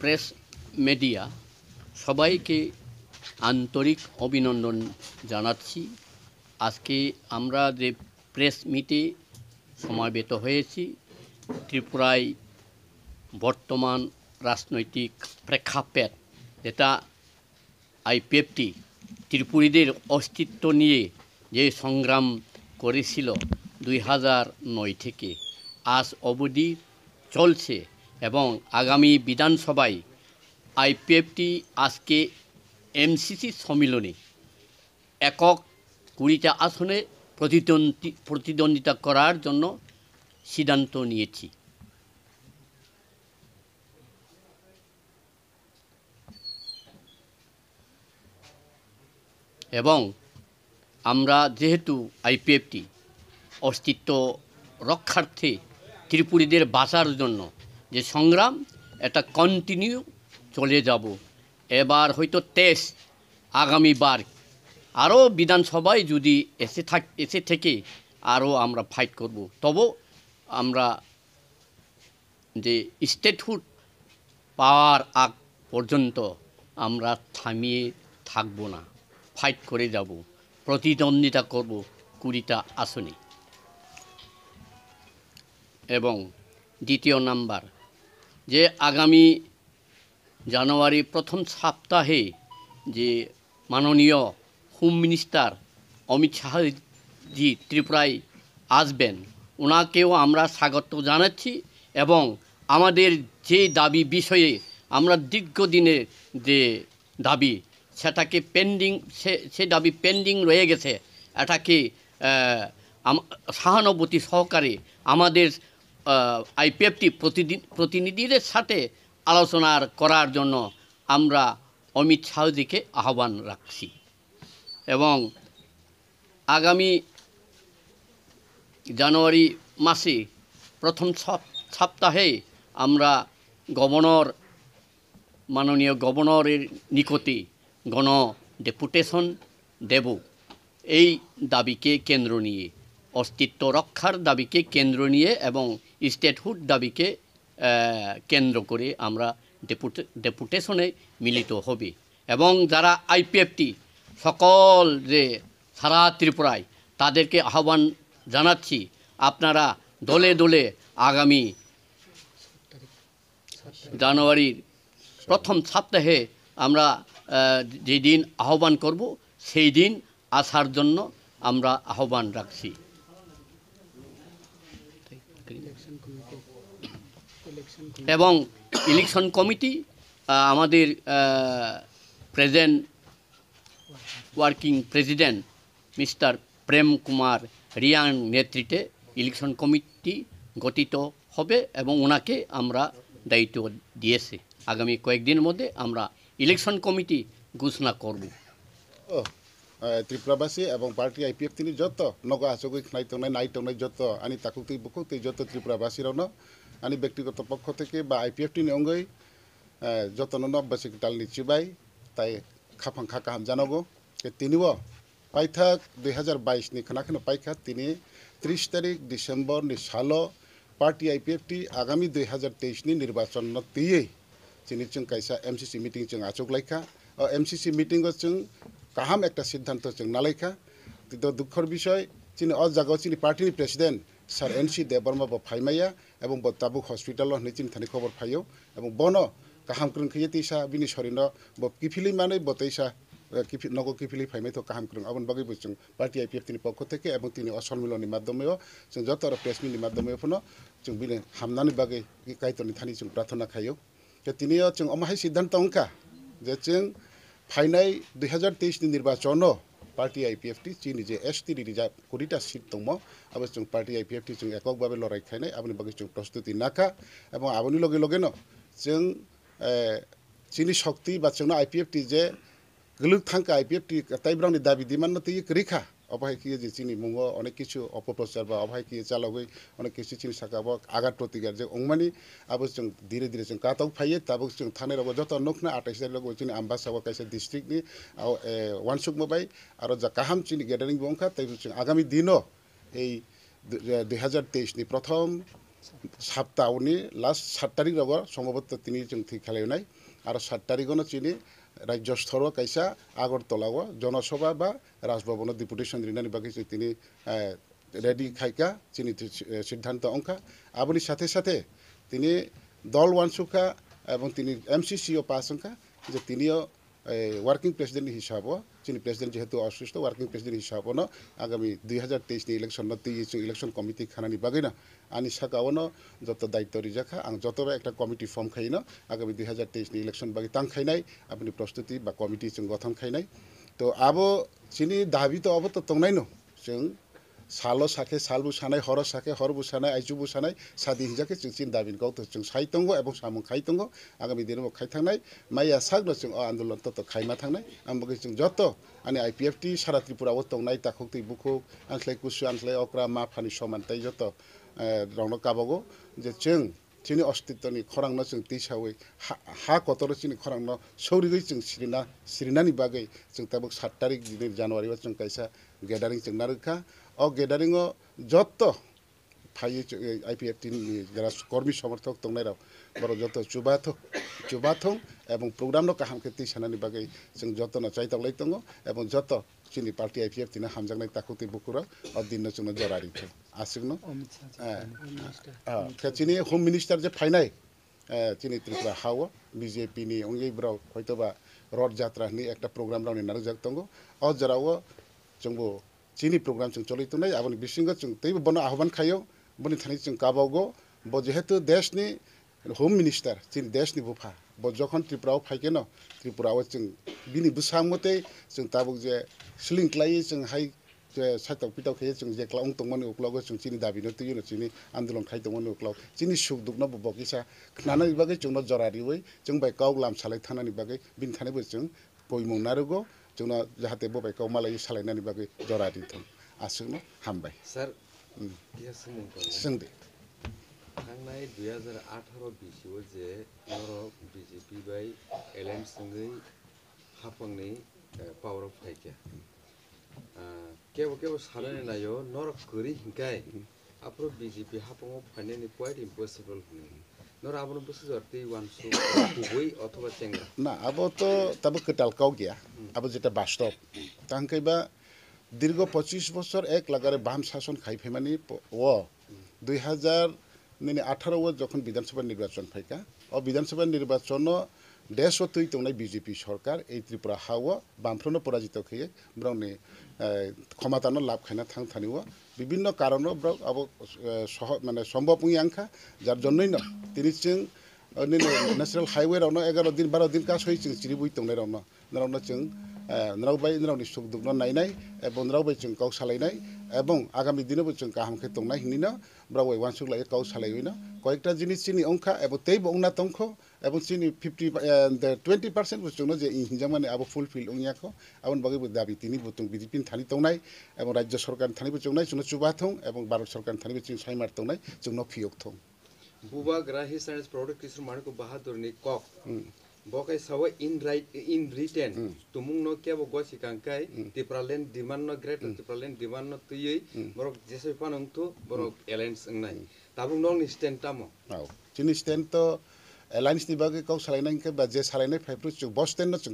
Press media সবাইকে আন্তরিক অভিনন্দন জানাচ্ছি। আজকে আমরা যে প্রেস মিটে সমাবেত হয়েছি, ত্রিপুরায় বর্তমান রাজনৈতিক প্রেক্ষাপট যেটা আইপিএফটি ত্রিপুরীদের অস্তিত্ব নিয়ে যে সংগ্রাম করেছিল দুই হাজার নয় থেকে, আজ অবধি চলছে। এবং আগামী বিধানসভায় আইপিএফটি আজকে এমসিসি সম্মিলনে একক কুড়িটা আসনে প্রতিদ্বন্দ্বী প্রতিদ্বন্দ্বিতা করার জন্য সিদ্ধান্ত নিয়েছি। এবং আমরা যেহেতু আইপিএফটি অস্তিত্ব রক্ষার্থে ত্রিপুরীদের বাঁচার জন্য যে সংগ্রাম, এটা কন্টিনিউ চলে যাব। এবার হয়তো টেস্ট আগামীবার আরও বিধানসভায় যদি এসে থাক, এসে থেকে আরও আমরা ফাইট করব। তবু আমরা যে স্টেটহুড পাওয়ার আগ পর্যন্ত আমরা থামিয়ে থাকব না। ফাইট করে যাব। প্রতিদ্বন্দ্বিতা করব কুড়িটা আসনে। এবং দ্বিতীয় নাম্বার যে আগামী জানুয়ারি প্রথম সপ্তাহে যে মাননীয় হোম মিনিস্টার অমিত শাহজি ত্রিপুরায় আসবেন ওনাকেও আমরা স্বাগত জানাচ্ছি এবং আমাদের যে দাবি বিষয়ে আমরা দীর্ঘদিনের যে দাবি, সেটাকে পেন্ডিং, সে সে দাবি পেন্ডিং রয়ে গেছে। এটাকে সহানুভূতি সহকারে আমাদের আইপিএফটি প্রতিদিন প্রতিনিধিদের সাথে আলোচনার করার জন্য আমরা অমিত শাহজিকে আহ্বান রাখছি। এবং আগামী জানুয়ারি মাসে প্রথম সপ- সপ্তাহে আমরা গভর্নর মাননীয় গভর্নরের নিকটে গণ ডেপুটেশন দেব। এই দাবিকে কেন্দ্র নিয়ে অস্তিত্ব রক্ষার দাবিকে কেন্দ্র নিয়ে এবং স্টেটহুড দাবিকে কেন্দ্র করে আমরা ডেপুটে, ডেপুটেশনে মিলিত হবে। এবং যারা আইপিএফটি সকল যে সারা ত্রিপুরায় তাদেরকে আহ্বান জানাচ্ছি, আপনারা দলে দলে আগামী জানুয়ারির প্রথম সপ্তাহে আমরা যেদিন আহ্বান করব, সেই দিন আসার জন্য আমরা আহ্বান রাখছি। এবং ইলেকশন কমিটি আমাদের present working president mister Prem Kumar Reang নেতৃত্বে ইলেকশন কমিটি গঠিত হবে এবং ওনাকে আমরা দায়িত্ব দিয়েছে। আগামী কয়েকদিনের মধ্যে আমরা ইলেকশন কমিটি ঘোষণা করব। ও ত্রিপুরাবাসী এবং পার্টি আইপিএফ তিনি যত, নগ আসগুই খাইতংনাই নাইতংনাই যত আনি তাকুকতৈ বুকুকতৈ যত ত্রিপুরাবাসীরাवनो আমি ব্যক্তিগত পক্ষ থেকে বা আইপিএফটি নিয়ঙ্গই যতন নব্বাসী নিচ্ছি নিচিবাই তাই খাফাং খা কাহাম খাকাহাম জানাব তিনিব। পাইথাক দুই হাজার বাইশ বাইশনি খানাখানো পাইখা তিনি ত্রিশ তারিখ ডিসেম্বর নি সাল পার্টি আইপিএফটি আগামী দুই হাজার তেইশ নি নির্বাচন তিয়ে। চিনি চুং কাইসা এমসিসি মিটিং চুং আচুক লাইখা। এমসিসি মিটিং চুং কাহাম একটা সিদ্ধান্ত চুং নালাইখা কিন্তু দুঃখর বিষয়, চিনি অজাগ চিনি party president sir NC Debbarma ফাইমাইয়া এবং তাবুক হসপিটাল নিচিন থানি খবর ফাইও এবং বন কাহাম ক্রিং খেয়ে তেইসা বিনি সরিন কিফিলি মানে বতেইসা নগ কিফিলি ফাইমে তো কাহাম ক্রিং অবন বাকি বুঝছেন পার্টি আই পি এফ তিনি পক্ষ থেকে এবং তিনি অসম্মিলনের মাধ্যমেও যত প্রেস মিলের মাধ্যমেও ফোন, চুং বিনে হামনানি বাকি কাইতনি থানি চুং প্রার্থনা খাইও। যে তিনি অমাহাই সিদ্ধান্ত অঙ্কা যে চুং ফাইনাই দুই হাজার তেইশ নির্বাচন পার্টি আইপিএফটি চিনি যে এস তিনি নিজা কুড়িটা সিট তম আবার চুং পার্টি আইপিএফটি চুং এককভাবে লড়াই খাই নাই। আপনি বাকি চুং প্রস্তুতি নাখা এবং আপনি লগে লগে ন, চুং চিনি শক্তি বা চুং আইপিএফটি যে গলুক থাকা আইপিএফটি তাইব্রাউনি দাবি দিমান না তুই রেখা অবহাইকিয়ে যে চিনি মুঙ্গ, অনেক কিছু অপপ্রচার বা অবহাইকিয়ে চালক হয়ে অনেক কিছু চিনি সাকা বা আগার প্রতিকার। যে অংমানি আবার চং ধীরে ধীরে চং কাতক ফাইয়ে তাবক চং থানের অব যত নখ না, আঠাইশ লোক চিনি আম্বাস হব কাইসে ডিস্ট্রিক্ট নি ওয়ানসুক মোবাই, আর যা কাহাম চিনি গেডারিং বংখা তাই আগামী দিন এই দুই হাজার তেইশ নি প্রথম সাপ্তাহ উনি লাস্ট সাত তারিখ রব সম্ভবত তিনি খেলে নাই, আর সাত তারিখ চিনি রাজ্যস্তর কাইসা আগরতলা আগরতলাও, জনসভা বা রাজভবন ডিপুটেশন রিনানি বাকি তিনি রেডি খাইকা, চিনি সিদ্ধান্ত অঙ্কা আপনি সাথে সাথে তিনি দল ওয়ানসুখা এবং তিনি এমসিসিও পাশঙ্কা যে তিনিও ওয়ার্কিং প্রেসিডেন্ট হিসাব যিনি প্রেসিডেন্ট যেহেতু অসুস্থ ওয়ার্কিং প্রেসিডেন্ট হিসাব ন, আগামী দুই হাজার তেইশ ইলেকশন তেইশ ইলেকশন কমিটি খানানি বাগে না। আনি সাকাও ন যত দায়িত্ব রিজাখা, আং যত একটা কমিটি ফর্ম খাই না, আগামী দুই হাজার তেইশ ইলেকশন বাগে তাং খাই নাই, আপনি প্রস্তুতি বা কমিটি গঠন খাই নাই। তো আবো চিনি দাবি তো অবত তো নাই ন 살로 사케 হর 사나이 허러 사케 허러부 사나이 সাদি হিজাকে 사디 히자케 증신 다빈 거도 এবং সামু 거 에봉 사문 가이던 거 아가미 되는 거 가이탕나이 আন্দোলন তত খাইমা 안돌론 আমি 가이마 탕나이 암보게 증 저또 아니 IPFT 사라 ত্রিপুরা ওতং নাই, তাকক তুই বুকুক আনসলাই কুসু আনসলাই অকরা, মা ফানি সমান তাই যত রং কাবগো। যে চেং, চিনি অস্তিত্বনি খরাংন চিং তিসাওই হা কতর চিনি খরাংন সৌরিগৈ চিং সিরিনা সিরিনানি বাকে চিং তাবক সাত তারিখ দিনের জানুয়ারি বা চিং কাইসা গ্যাদারিং চিং ও গেডারিং যত ফাই আইপিএফ টিম যারা কর্মী সমর্থক তংনাইরাও বড় যত চুবাত চুবাত এবং প্রোগ্রামনো কাহাম খেতে সেনানি বাকে जों যতন চাইতাক লাইতং এবং যত চিনি পার্টি আইপিএফ তিনা হামজাংনাই তাকুতি বুকুর অদিন চুন জরারি থ আসিগন হ্যাঁ চিনি হোম মিনিস্টার যে ফাইনাই চিনি ত্রিপুরা হাও বিজেপি নি অঙ্গেইব্রাও হয়তোবা রথ যাত্রা নি একটা প্রোগ্রাম রাও নিনারো জাগতঙ্গ অ জরাও जोंबो चिनि प्रग्राम जों चलितनाय आबनि बिसिंग जों तैबो बनो आह्वान खायो बनि थानि जों काबावगो ब जेहेतु देशनि होम मिनिस्टार चिनि देशनि बुफा ब जखन त्रिपुराव फाइकेन त्रिपुराव जों बिनि बुसा मते जों ताबुक जे सिलिंख्लायै जों हाय जे साइताव पिताव खायो जों जेक्ला उं तंमोन उक्लाव जों चिनि दाबिनो तैयो चिनि आन्दोलन खाय दंमोन उक्लाव चिनि सुख दुखना बकिसा खानानि बागै जोंनो जरारिवै जों बाय गाव लाम सालाय थानानि बागै बिनि थानायबो जों बयमु नारुगो जोंना जाहाथे बबाइखौ मालायनि सालायनानै बागै जरा दिन्थों आसुनो हामबाय सार सोंदो थांनाय दुइ हाजार आठार' बिसआव जे नरक बि जे पि बाय एलायन्सजोंयै हाफांनि पावाराव फैखाया केव केव सालायनाय नायो नरक गोरि हिंखाय आरो बि जे पि हाफाङाव फायनायनि कुवाइट इम्पसिबल होनो ᱱᱚᱨᱟ ᱟᱵᱚᱱ ᱵᱩᱥᱤᱡᱚᱨ ᱛᱮ ᱣᱟᱱ ᱥᱚ ᱦᱩᱭ ᱚᱛᱷᱚᱵᱟ ᱪᱮᱝᱜᱟ না আবো তো তাবো কটাল কাও গিয়া আবো যেটা বাস্তব তাহকে বা দীর্ঘ পঁচিশ বছর এক লাগারে বাম শাসন খাই ফেমানি ও দুই হাজার আঠারো যখন বিধানসভা নির্বাচন ফাইকা ও বিধানসভা নির্বাচন দেশ তুই তংনাই বিজেপি সরকার, এই ত্রিপুরা হাও বামফ্রন পরাজিত খেয়ে ব্রংনি ক্ষমতানো লাভ খাইনা থানি বিভিন্ন কারণ ব্রং মানে সম্ভব উই আংখা, যার জন্যই না ন্যাশনাল হাইওয়ে রওনা এগারো দিন, বারো দিন কাজ হয়েছে চিরিবুই তংনাই রওনা রওনা চিং সুখ দুঃখ নাই এবং নরাবাই চিং কাউ এবং আগামী দিনেও চিং তো হিনি না। ব্রা ওয়ান সুক লাগে কাউ সালাইবিনা কয়েকটা জিনিস চিনি অংখা এবং তেই বংনা তংখ এবং চিনি ফিফটি টুয়েন্টি পার্সেন্ট বুঝুন যে হিজা মানে আবু ফুলফিল অংয়াক এবং বাকি দাবি তিনি বুতুং বিজেপি থানি তংনাই এবং রাজ্য সরকার থানি বুচংনাই চুন চুবা থং এবং ভারত সরকার থানি বুচিং সাইমার তংনাই চুন ফিওক থং। বুবা গ্রাহী সায়েন্স প্রোডাক্ট কিছু মানুষ বাহাদুর নি কক। bokai sawa in right in written tumung no kya bo gosi kankai mm. tipralen demand no great mm. tipralen demand no tuyei mm. borok jesoi panung tu borok mm. alliance tabung nong ni stand tamo oh. chini stand to एलायन्सनि बागै गाव सालायनायनिखाय बा जे सालायनाय फाइफ्रु जों बस stand जों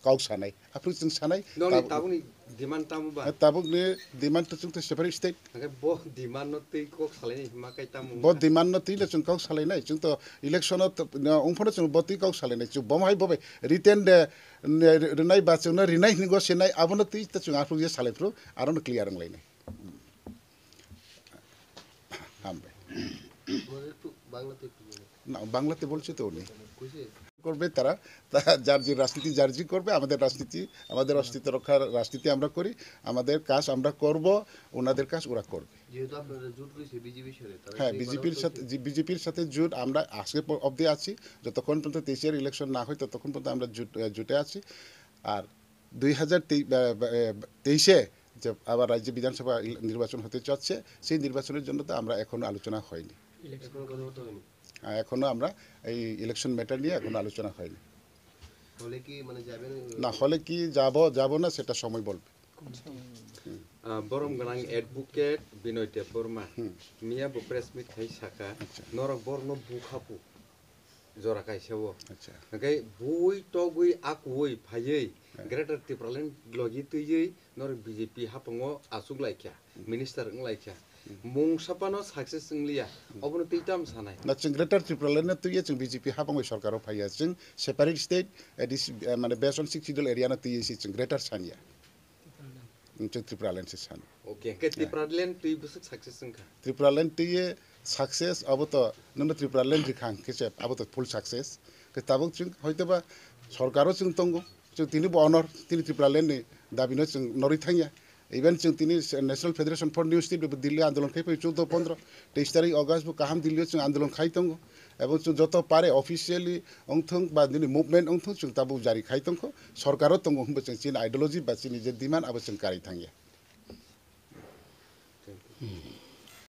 गाव सानाय हाफ्रु जों सानाय नंनि ताबुंनि डिमान्ड तामो बा ताबुकनि डिमान्ड त जों सेपारेट स्टेट हांगा ब डिमान्ड नो तै कक सालायनि हिमाकाय तामो ब डिमान्ड न तिले जों गाव सालायनाय जों त इलेक्सन अंफोनो जों बति गाव सालायनाय जों बमहाय बबाय रिटेन रिनाय बा जोंनो रिनाय हिंगो सेनाय आबनो ति त जों आफ्रु जे सालायफ्रु आरो क्लियार लायनाय हामबाय না বাংলাতে বলছি তো উনি। করবে তারা যার যে রাজনীতি যার যে করবে আমাদের রাজনীতি আমাদের অস্তিত্ব রক্ষার রাজনীতি আমরা করি আমাদের কাজ আমরা করব ওনাদের কাজ ওরা করবে। হ্যাঁ বিজেপির সাথে বিজেপির সাথে জোট আমরা আজকে অবধি আছি যতক্ষণ পর্যন্ত তেইশের ইলেকশন না হয় ততক্ষণ পর্যন্ত আমরা জোট জোটে আছি। আর দুই হাজার তেইশে যে আবার রাজ্য বিধানসভা নির্বাচন হতে চাচ্ছে সেই নির্বাচনের জন্য তো আমরা এখনও আলোচনা হয়নি। এখনও আমরা এই ইলেকশন ম্যাটার নিয়ে এখনও আলোচনা হয়নি। না? হলে কি যাব যাব না সেটা সময় বলবে। বরম গণাং advocate Binoy Deb Mia press meet খাই নরক বর্ণ বুখাপু জরা কাইসাও গাই আচ্ছা। বই টগুই আকুই ফাইই গ্রেটার হ্যাঁ। ত্রিপুরালেন্ড লগি তুইই নরক বিজেপি হাপঙ্গ আসুক লাইখা মিনিস্টার লাইখা mungsapano success singlia obno pitam sanai na ching greater triple na tu ye ching bjp ha pangoi sarkar of haya ching separate state this mane based on six schedule area na tu ye ching greater sania ching triple land se san okay ke triple land tu bus success singka triple land tu ye success abo to nana triple land rikhang ke che abo to full success ke tabok ching hoite ba sarkaro ching tongo ching tini bonor tini triple land ni dabino ching nori thangya इवन तिनी national federation for news T Delhi आंदोलन खाई चौदह पंद्रह तेईस तारीख अगस्त কাহাম दिल्ली चुन আন্দোলন खाई तंग এবং যত পারে অফিসিয়ালি অংথং বা দিন মুভমেন্ট অংথং চুন তাবু জারি খাই তঙ্ক সরকারও তঙ্গ হুম চুন চীন আইডিওলজি বা চিনি যে ডিমান্ড আবশ্যক কারি থাকে